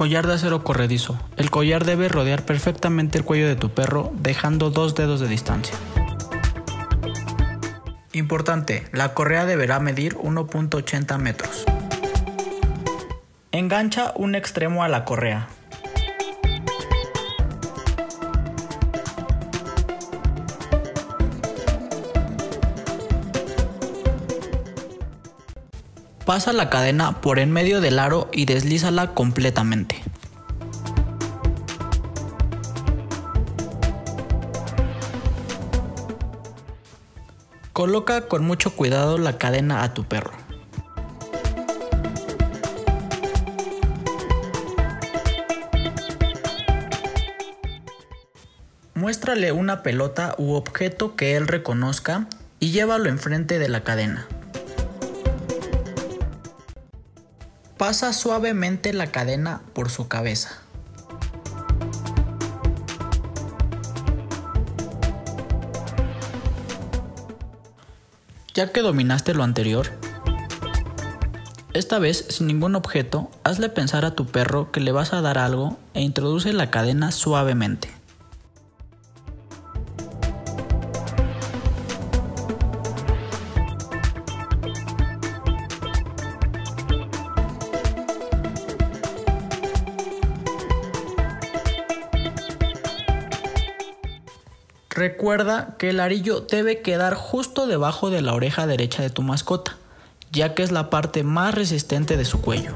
Collar de acero corredizo. El collar debe rodear perfectamente el cuello de tu perro, dejando dos dedos de distancia. Importante, la correa deberá medir 1.80 metros. Engancha un extremo a la correa. Pasa la cadena por en medio del aro y deslízala completamente. Coloca con mucho cuidado la cadena a tu perro. Muéstrale una pelota u objeto que él reconozca y llévalo enfrente de la cadena. Pasa suavemente la cadena por su cabeza. Ya que dominaste lo anterior, esta vez sin ningún objeto, hazle pensar a tu perro que le vas a dar algo e introduce la cadena suavemente. Recuerda que el arillo debe quedar justo debajo de la oreja derecha de tu mascota, ya que es la parte más resistente de su cuello.